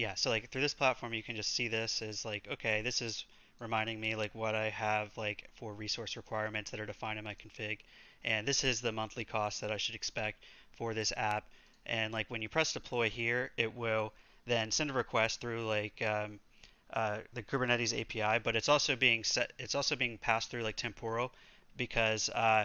yeah, so like through this platform, you can just see this as like, okay, this is reminding me like what I have like for resource requirements that are defined in my config, and this is the monthly cost that I should expect for this app. And like when you press deploy here, it will then send a request through like um, uh, the Kubernetes API, but it's also being set. It's also being passed through like temporal because uh,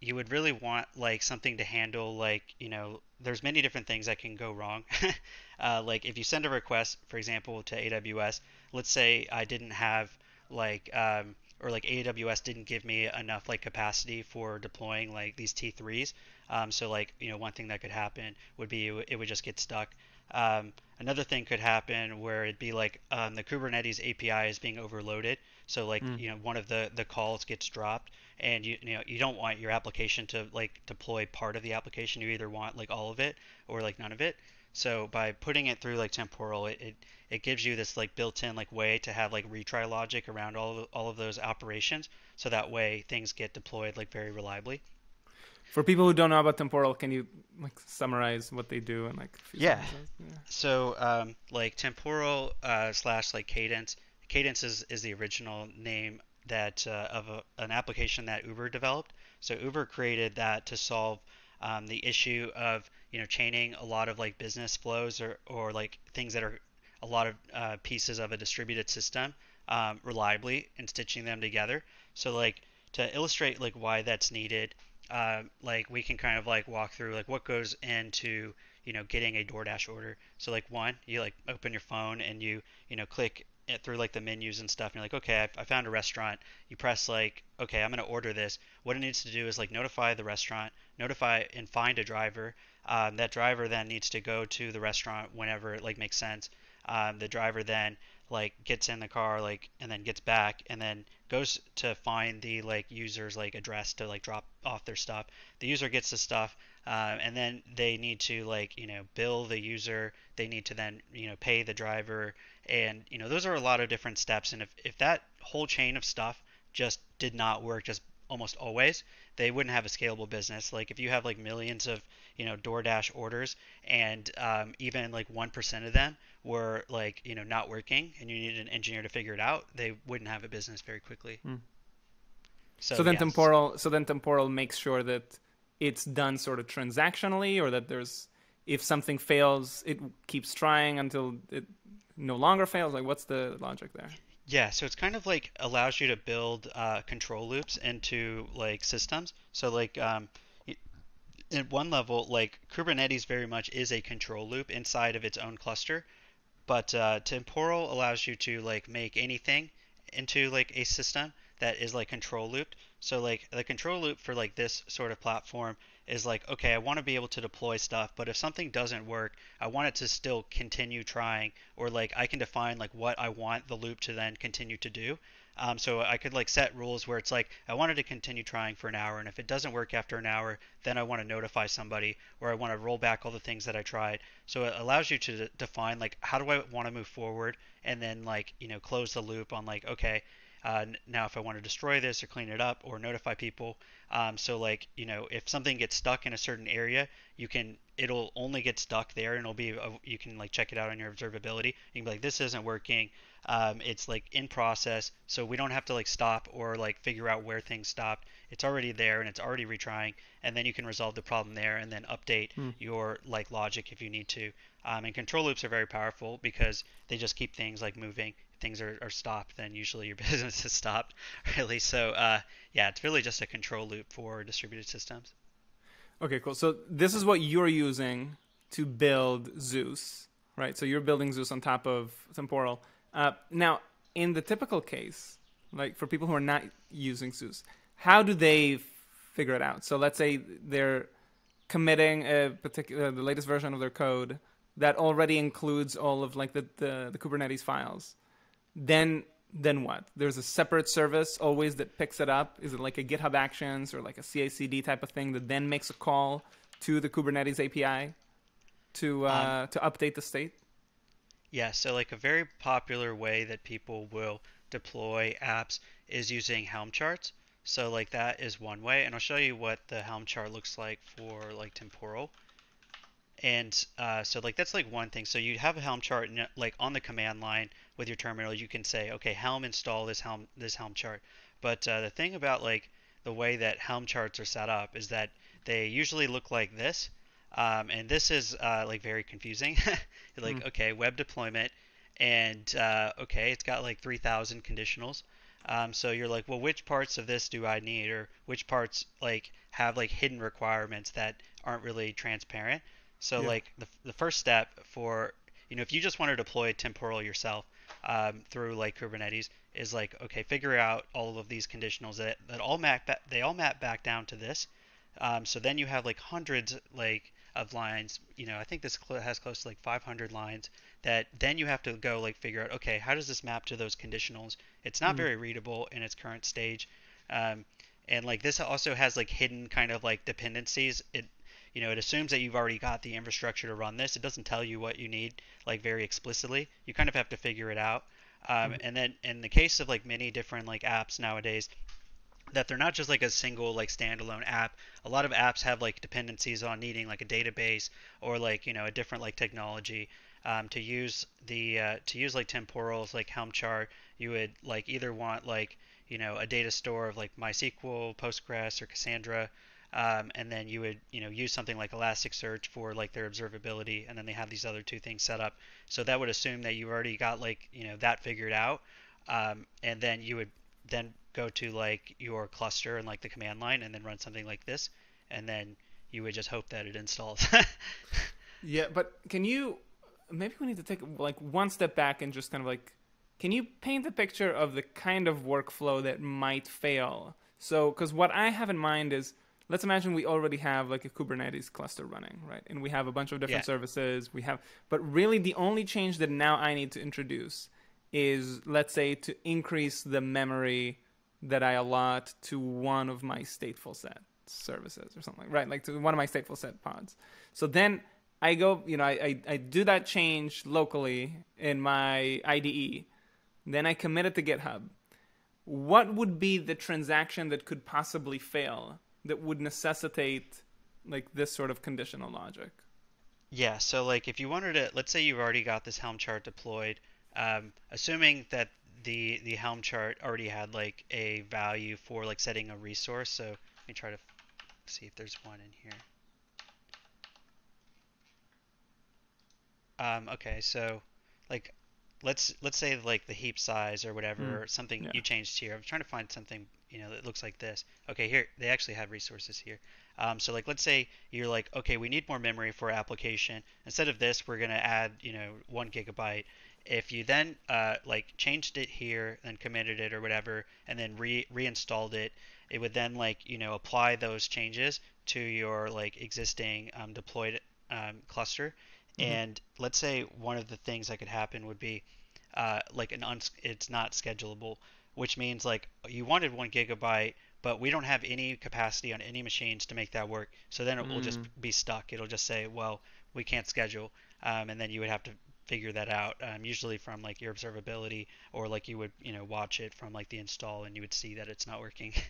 you would really want like something to handle like you know there's many different things that can go wrong. Uh, like if you send a request for example to aws let's say i didn't have like um, or like aws didn't give me enough like capacity for deploying like these t3s um, so like you know one thing that could happen would be it would just get stuck. Um, another thing could happen where it'd be like um, the kubernetes api is being overloaded so like mm. you know one of the the calls gets dropped and you you know you don't want your application to like deploy part of the application. You either want like all of it or like none of it. So by putting it through like temporal, it, it, it gives you this like built-in like way to have like retry logic around all of, all of those operations. So that way things get deployed like very reliably. For people who don't know about temporal, can you like summarize what they do and like? Yeah. yeah. So um, like temporal uh, slash like cadence. Cadence is, is the original name that uh, of a, an application that Uber developed. So Uber created that to solve um, the issue of you know chaining a lot of like business flows or, or like things that are a lot of uh, pieces of a distributed system um, reliably and stitching them together. So like to illustrate like why that's needed, uh, like we can kind of like walk through like what goes into you know getting a DoorDash order. So like one, you like open your phone and you you know click it through like the menus and stuff and you're like okay I, I found a restaurant. You press like okay i'm going to order this. What it needs to do is like notify the restaurant notify and find a driver. Um, that driver then needs to go to the restaurant whenever it like makes sense. Um, the driver then like gets in the car like and then gets back and then goes to find the like user's like address to like drop off their stuff. The user gets the stuff uh, and then they need to like you know bill the user. They need to then you know pay the driver. And you know those are a lot of different steps. And if, if that whole chain of stuff just did not work just almost always they wouldn't have a scalable business. Like if you have like millions of you know DoorDash orders and um, even like 1% of them were like you know not working and you needed an engineer to figure it out they wouldn't have a business very quickly. Mm. so, so then yes. temporal so then temporal makes sure that it's done sort of transactionally or that there's if something fails it keeps trying until it no longer fails? Like, what's the logic there? Yeah, so it's kind of like allows you to build uh, control loops into like systems. So like um, at one level, like Kubernetes very much is a control loop inside of its own cluster, but uh, Temporal allows you to like make anything into like a system that is like control looped. So like the control loop for like this sort of platform is like, okay, I want to be able to deploy stuff, but if something doesn't work, I want it to still continue trying, or like I can define like what I want the loop to then continue to do. Um, so I could like set rules where it's like I wanted to continue trying for an hour, and if it doesn't work after an hour, then I want to notify somebody, or I want to roll back all the things that I tried. So it allows you to define like how do I want to move forward, and then like you know close the loop on like okay, uh, now, if I want to destroy this or clean it up or notify people, um, so like you know, if something gets stuck in a certain area, you can it'll only get stuck there, and it'll be you can like check it out on your observability. You can be like, this isn't working. Um, it's like in process, so we don't have to like stop or like figure out where things stopped. It's already there and it's already retrying, and then you can resolve the problem there and then update hmm. your like logic if you need to. Um, and control loops are very powerful because they just keep things like moving things are, are stopped, then usually your business is stopped, really. So uh, yeah, it's really just a control loop for distributed systems. Okay, cool. So this is what you're using to build Zeus, right? So you're building Zeus on top of Temporal. Uh, now, in the typical case, like for people who are not using Zeus, how do they figure it out? So let's say they're committing a particular the latest version of their code that already includes all of like the, the, the Kubernetes files then then what? There's a separate service always that picks it up. Is it like a GitHub Actions or like a CI/CD type of thing that then makes a call to the Kubernetes API to uh, um, to update the state? Yeah. So like a very popular way that people will deploy apps is using Helm charts. So like that is one way, and I'll show you what the Helm chart looks like for like temporal. And uh, so like that's like one thing. So you have a Helm chart and like on the command line with your terminal, you can say, okay, Helm install this Helm this Helm chart. But uh, the thing about like the way that Helm charts are set up is that they usually look like this. Um, and this is uh, like very confusing. like, mm. okay, web deployment, and uh, okay, it's got like 3,000 conditionals. Um, so you're like, well, which parts of this do I need, or which parts like have like hidden requirements that aren't really transparent? So yeah. like the, the first step for you know if you just want to deploy temporal yourself um, through like Kubernetes is like okay figure out all of these conditionals that, that all map ba- they all map back down to this. Um, so then you have like hundreds like of lines. You know I think this has close to like 500 lines that then you have to go like figure out okay how does this map to those conditionals. It's not mm-hmm. very readable in its current stage. Um, and like this also has like hidden kind of like dependencies. It you know, it assumes that you've already got the infrastructure to run this. It doesn't tell you what you need like very explicitly. You kind of have to figure it out. Um, mm-hmm. And then in the case of like many different like apps nowadays, that they're not just like a single like standalone app. A lot of apps have like dependencies on needing like a database or like you know a different like technology um, to use the uh, to use like temporals like Helm chart. You would like either want like you know a data store of like MySQL, Postgres, or Cassandra, um, and then you would you know use something like Elasticsearch for like their observability, and then they have these other two things set up. So that would assume that you already got like you know that figured out, um, and then you would then go to like your cluster and like the command line, and then run something like this, and then you would just hope that it installs. yeah, but can you? Maybe we need to take like one step back and just kind of like, can you paint a picture of the kind of workflow that might fail? So, because what I have in mind is let's imagine we already have like a Kubernetes cluster running, right? And we have a bunch of different yeah. services. We have, but really the only change that now I need to introduce is, let's say, to increase the memory that I allot to one of my stateful set services or something, right? Like to one of my stateful set pods. So then I go, you know, I, I, I do that change locally in my IDE. Then I commit it to GitHub. What would be the transaction that could possibly fail that would necessitate like this sort of conditional logic. Yeah, so like if you wanted to, let's say you've already got this Helm chart deployed, um, assuming that the the Helm chart already had like a value for like setting a resource. So let me try to see if there's one in here. Um, okay, so like let's let's say like the heap size or whatever mm, or something yeah. you changed here. I'm trying to find something you know that looks like this. Okay, here they actually have resources here. Um, so like let's say you're like okay we need more memory for application. Instead of this we're gonna add you know one gigabyte. If you then uh, like changed it here and committed it or whatever and then re reinstalled it, it would then like you know apply those changes to your like existing um, deployed um, cluster. And let's say one of the things that could happen would be uh, like an uns- it's not schedulable, which means like you wanted one gigabyte, but we don't have any capacity on any machines to make that work. So then it mm. will just mm. be stuck. It'll just say, well, we can't schedule, um, and then you would have to figure that out. Um, usually from like your observability, or like you would you know watch it from like the install, and you would see that it's not working.